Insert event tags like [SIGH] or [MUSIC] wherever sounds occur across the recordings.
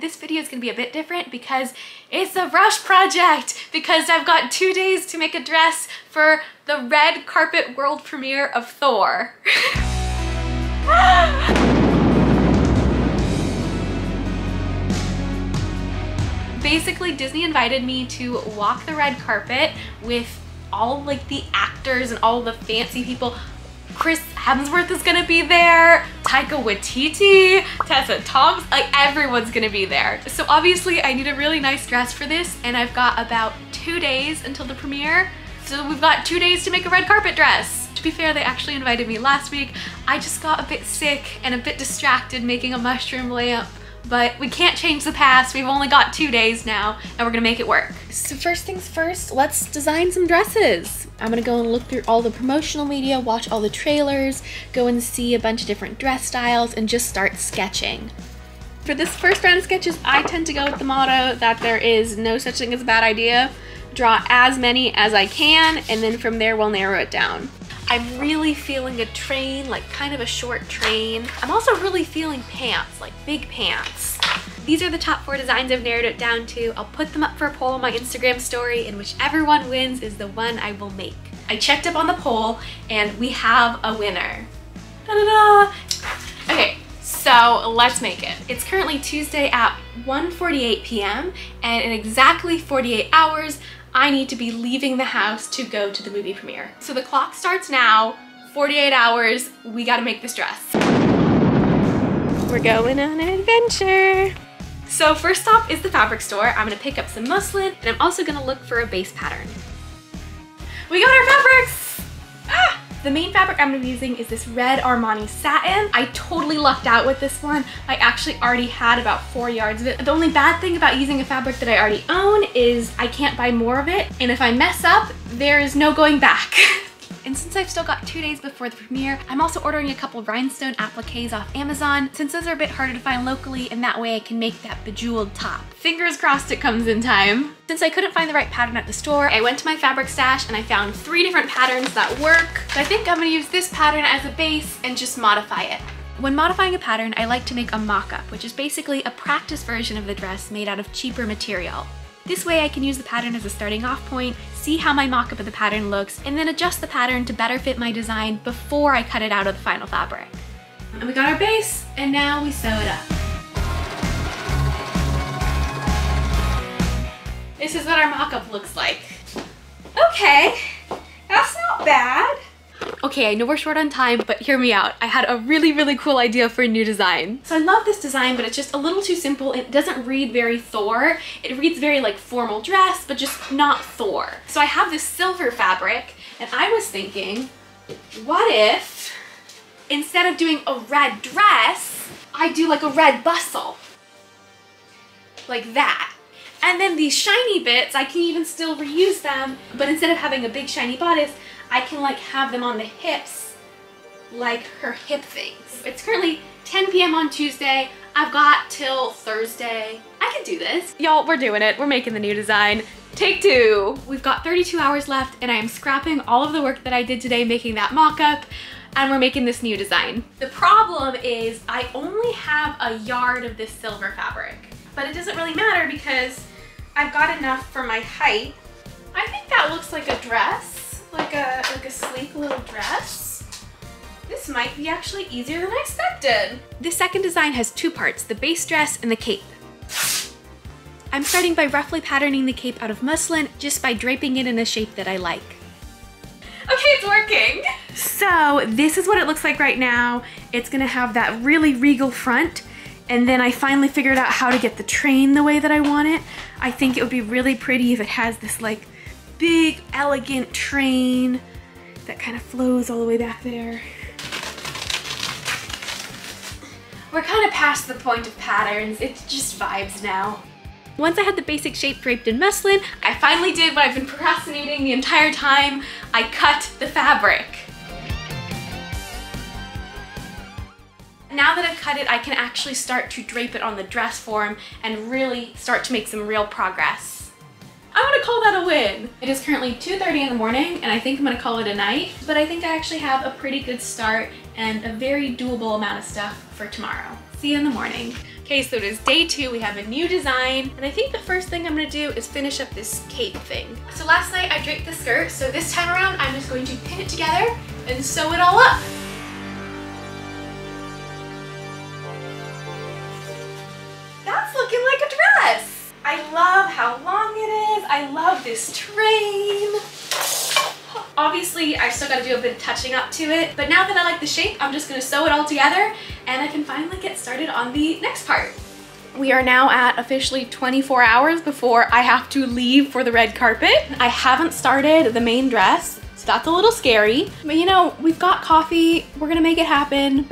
This video is gonna be a bit different because it's a rush project because I've got two days to make a dress for the red carpet world premiere of Thor. [LAUGHS] Basically, Disney invited me to walk the red carpet with all like the actors and all the fancy people Chris Hemsworth is gonna be there, Taika Waititi, Tessa Thompson, like everyone's gonna be there. So obviously I need a really nice dress for this and I've got about two days until the premiere. So we've got two days to make a red carpet dress. To be fair, they actually invited me last week. I just got a bit sick and a bit distracted making a mushroom lamp but we can't change the past. We've only got two days now and we're gonna make it work. So first things first, let's design some dresses. I'm gonna go and look through all the promotional media, watch all the trailers, go and see a bunch of different dress styles and just start sketching. For this first round of sketches, I tend to go with the motto that there is no such thing as a bad idea. Draw as many as I can and then from there we'll narrow it down. I'm really feeling a train, like kind of a short train. I'm also really feeling pants, like big pants. These are the top four designs I've narrowed it down to. I'll put them up for a poll on my Instagram story and whichever one wins is the one I will make. I checked up on the poll and we have a winner. Da -da -da. Okay, so let's make it. It's currently Tuesday at 1.48 p.m. and in exactly 48 hours, I need to be leaving the house to go to the movie premiere. So the clock starts now, 48 hours, we gotta make this dress. We're going on an adventure. So first stop is the fabric store. I'm gonna pick up some muslin and I'm also gonna look for a base pattern. We got our fabrics! Ah! The main fabric I'm gonna be using is this red Armani satin. I totally lucked out with this one. I actually already had about four yards of it. The only bad thing about using a fabric that I already own is I can't buy more of it. And if I mess up, there is no going back. [LAUGHS] And since I've still got two days before the premiere, I'm also ordering a couple rhinestone appliques off Amazon since those are a bit harder to find locally and that way I can make that bejeweled top. Fingers crossed it comes in time. Since I couldn't find the right pattern at the store, I went to my fabric stash and I found three different patterns that work. So I think I'm gonna use this pattern as a base and just modify it. When modifying a pattern, I like to make a mock-up, which is basically a practice version of the dress made out of cheaper material. This way I can use the pattern as a starting off point, see how my mock-up of the pattern looks, and then adjust the pattern to better fit my design before I cut it out of the final fabric. And we got our base, and now we sew it up. This is what our mock-up looks like. Okay, that's not bad. Okay, I know we're short on time, but hear me out. I had a really, really cool idea for a new design. So I love this design, but it's just a little too simple. It doesn't read very Thor. It reads very like formal dress, but just not Thor. So I have this silver fabric, and I was thinking, what if instead of doing a red dress, I do like a red bustle? Like that. And then these shiny bits, I can even still reuse them, but instead of having a big shiny bodice, I can like have them on the hips like her hip things. It's currently 10 p.m. on Tuesday. I've got till Thursday. I can do this. Y'all, we're doing it. We're making the new design. Take two. We've got 32 hours left and I am scrapping all of the work that I did today making that mock-up and we're making this new design. The problem is I only have a yard of this silver fabric, but it doesn't really matter because I've got enough for my height. I think that looks like a dress like a, like a sleek little dress. This might be actually easier than I expected. This second design has two parts, the base dress and the cape. I'm starting by roughly patterning the cape out of muslin just by draping it in a shape that I like. Okay, it's working. So this is what it looks like right now. It's gonna have that really regal front and then I finally figured out how to get the train the way that I want it. I think it would be really pretty if it has this like big, elegant train that kind of flows all the way back there. We're kind of past the point of patterns. It's just vibes now. Once I had the basic shape draped in muslin, I finally did what I've been procrastinating the entire time. I cut the fabric. Now that I've cut it, I can actually start to drape it on the dress form and really start to make some real progress. Gonna call that a win. It is currently 2.30 in the morning and I think I'm gonna call it a night, but I think I actually have a pretty good start and a very doable amount of stuff for tomorrow. See you in the morning. Okay, so it is day two. We have a new design. And I think the first thing I'm gonna do is finish up this cape thing. So last night I draped the skirt. So this time around, I'm just going to pin it together and sew it all up. I love this train. Obviously, I've still gotta do a bit of touching up to it, but now that I like the shape, I'm just gonna sew it all together and I can finally get started on the next part. We are now at officially 24 hours before I have to leave for the red carpet. I haven't started the main dress, so that's a little scary. But you know, we've got coffee, we're gonna make it happen.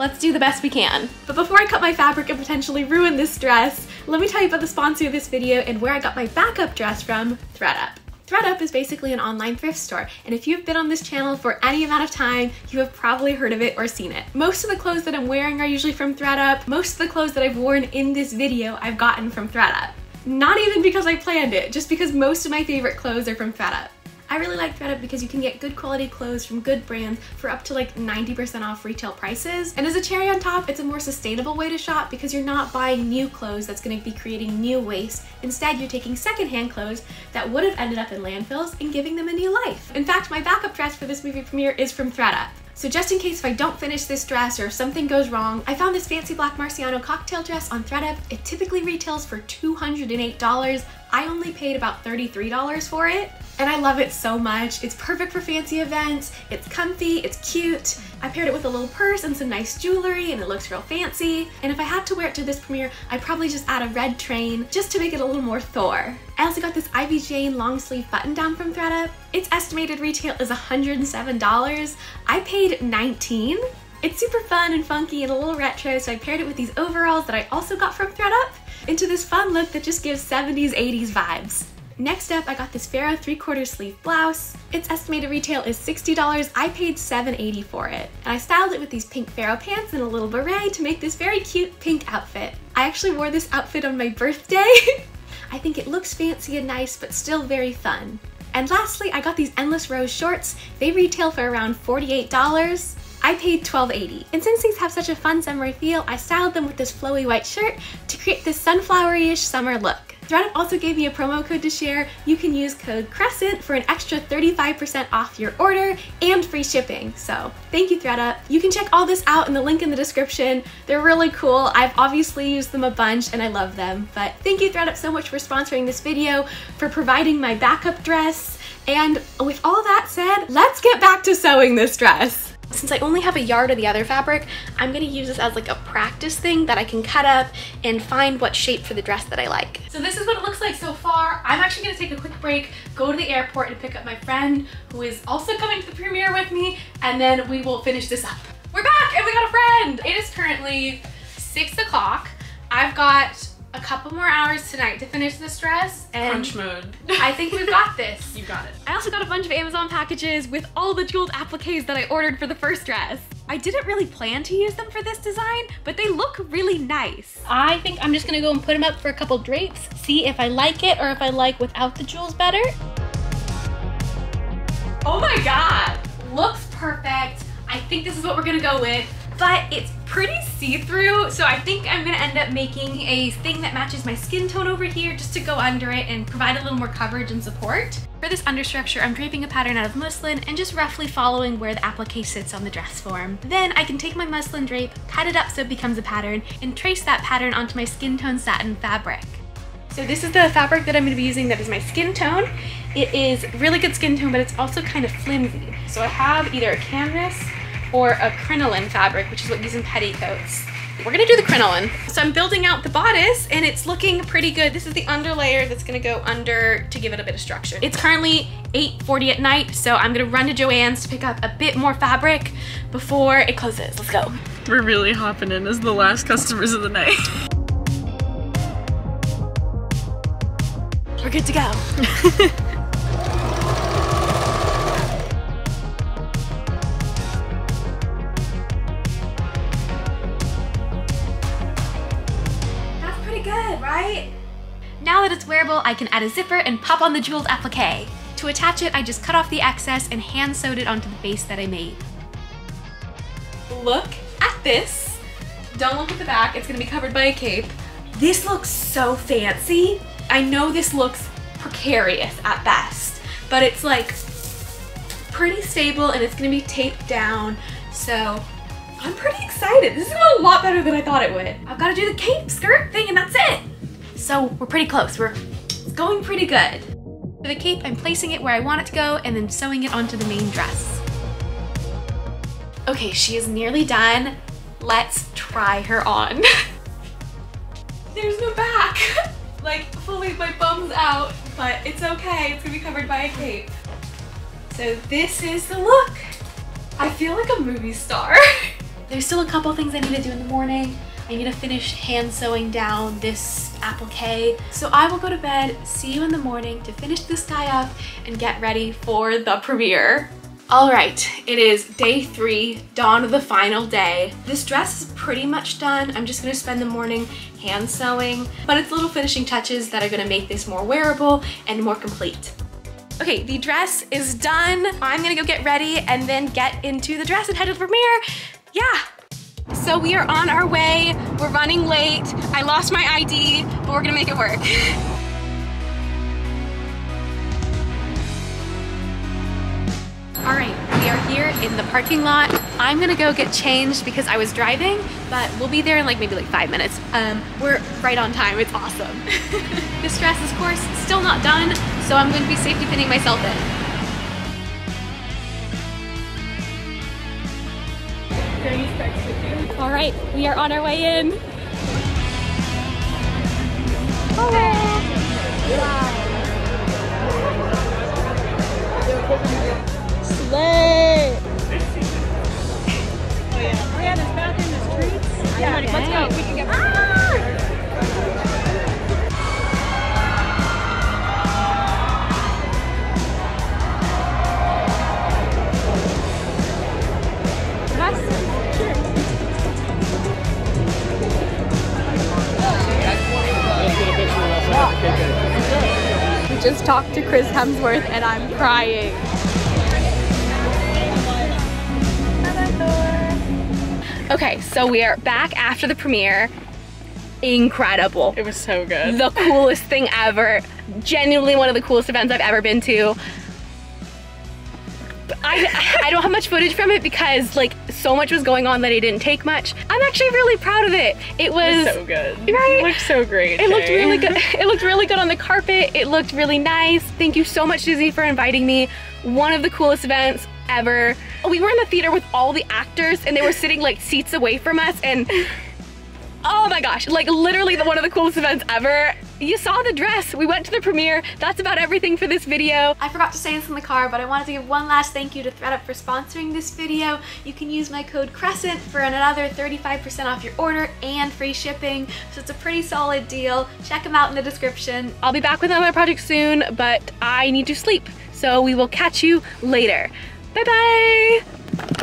Let's do the best we can. But before I cut my fabric and potentially ruin this dress, let me tell you about the sponsor of this video and where I got my backup dress from, ThredUp. ThredUp is basically an online thrift store, and if you've been on this channel for any amount of time, you have probably heard of it or seen it. Most of the clothes that I'm wearing are usually from ThredUp. Most of the clothes that I've worn in this video, I've gotten from ThredUp. Not even because I planned it, just because most of my favorite clothes are from ThredUp. I really like ThredUp because you can get good quality clothes from good brands for up to like 90% off retail prices. And as a cherry on top, it's a more sustainable way to shop because you're not buying new clothes that's gonna be creating new waste. Instead, you're taking secondhand clothes that would have ended up in landfills and giving them a new life. In fact, my backup dress for this movie premiere is from ThredUp. So just in case if I don't finish this dress or if something goes wrong, I found this fancy black Marciano cocktail dress on ThredUp. It typically retails for $208. I only paid about $33 for it and I love it so much. It's perfect for fancy events, it's comfy, it's cute. I paired it with a little purse and some nice jewelry and it looks real fancy. And if I had to wear it to this premiere, I'd probably just add a red train just to make it a little more Thor. I also got this Ivy Jane long sleeve button down from ThredUp. Its estimated retail is $107. I paid 19 it's super fun and funky and a little retro, so I paired it with these overalls that I also got from ThredUp into this fun look that just gives 70s, 80s vibes. Next up, I got this Farrow 3 quarter sleeve blouse. Its estimated retail is $60. I paid $7.80 for it. And I styled it with these pink Farrow pants and a little beret to make this very cute pink outfit. I actually wore this outfit on my birthday. [LAUGHS] I think it looks fancy and nice, but still very fun. And lastly, I got these Endless Rose shorts. They retail for around $48. I paid $12.80. And since these have such a fun summery feel, I styled them with this flowy white shirt to create this sunflowery-ish summer look. ThredUp also gave me a promo code to share. You can use code CRESCENT for an extra 35% off your order and free shipping. So thank you ThredUp. You can check all this out in the link in the description. They're really cool. I've obviously used them a bunch and I love them. But thank you ThredUp so much for sponsoring this video, for providing my backup dress. And with all that said, let's get back to sewing this dress. Since I only have a yard of the other fabric, I'm gonna use this as like a practice thing that I can cut up and find what shape for the dress that I like. So this is what it looks like so far. I'm actually gonna take a quick break, go to the airport and pick up my friend who is also coming to the premiere with me, and then we will finish this up. We're back and we got a friend. It is currently six o'clock. I've got a couple more hours tonight to finish this dress and crunch mode. [LAUGHS] I think we've got this. you got it. I also got a bunch of Amazon packages with all the jeweled appliques that I ordered for the first dress. I didn't really plan to use them for this design, but they look really nice. I think I'm just gonna go and put them up for a couple drapes, see if I like it or if I like without the jewels better. Oh my God, looks perfect. I think this is what we're gonna go with but it's pretty see-through, so I think I'm gonna end up making a thing that matches my skin tone over here just to go under it and provide a little more coverage and support. For this understructure, I'm draping a pattern out of muslin and just roughly following where the applique sits on the dress form. Then I can take my muslin drape, cut it up so it becomes a pattern, and trace that pattern onto my skin tone satin fabric. So this is the fabric that I'm going to be using that is my skin tone. It is really good skin tone, but it's also kind of flimsy. So I have either a canvas or a crinoline fabric, which is what you use in petticoats. We're gonna do the crinoline. So I'm building out the bodice and it's looking pretty good. This is the underlayer that's gonna go under to give it a bit of structure. It's currently 8.40 at night, so I'm gonna run to Joann's to pick up a bit more fabric before it closes. Let's go. We're really hopping in as the last customers of the night. We're good to go. [LAUGHS] Now that it's wearable, I can add a zipper and pop on the jeweled applique. To attach it, I just cut off the excess and hand sewed it onto the base that I made. Look at this. don't look at the back. It's gonna be covered by a cape. This looks so fancy. I know this looks precarious at best, but it's like pretty stable and it's gonna be taped down. So I'm pretty excited. This is going a lot better than I thought it would. I've got to do the cape skirt thing and that's it. So we're pretty close. We're going pretty good. For the cape, I'm placing it where I want it to go and then sewing it onto the main dress. Okay, she is nearly done. Let's try her on. [LAUGHS] There's no back. [LAUGHS] like fully my bum's out, but it's okay. It's gonna be covered by a cape. So this is the look. I feel like a movie star. [LAUGHS] There's still a couple things I need to do in the morning. I need to finish hand sewing down this applique. So I will go to bed, see you in the morning to finish this guy up and get ready for the premiere. All right, it is day three, dawn of the final day. This dress is pretty much done. I'm just gonna spend the morning hand sewing, but it's little finishing touches that are gonna make this more wearable and more complete. Okay, the dress is done. I'm gonna go get ready and then get into the dress and head to the premiere yeah. So we are on our way. We're running late. I lost my ID, but we're gonna make it work. [LAUGHS] All right, we are here in the parking lot. I'm gonna go get changed because I was driving, but we'll be there in like maybe like five minutes. Um, we're right on time, it's awesome. [LAUGHS] this dress is, of course, still not done, so I'm to be safety pinning myself in. All right, we are on our way in. Hello. Just talked to Chris Hemsworth and I'm crying. Okay, so we are back after the premiere. Incredible. It was so good. The coolest thing ever. Genuinely one of the coolest events I've ever been to. I, don't have much footage from it because like so much was going on that I didn't take much. I'm actually really proud of it. It was, it was so good. Right? It looked so great. It looked really good. It looked really good on the carpet. It looked really nice. Thank you so much, Disney, for inviting me. One of the coolest events ever. We were in the theater with all the actors and they were sitting like seats away from us and Oh my gosh, like literally the, one of the coolest events ever. You saw the dress, we went to the premiere. That's about everything for this video. I forgot to say this in the car, but I wanted to give one last thank you to thredUP for sponsoring this video. You can use my code CRESCENT for another 35% off your order and free shipping. So it's a pretty solid deal. Check them out in the description. I'll be back with another project soon, but I need to sleep. So we will catch you later. Bye bye!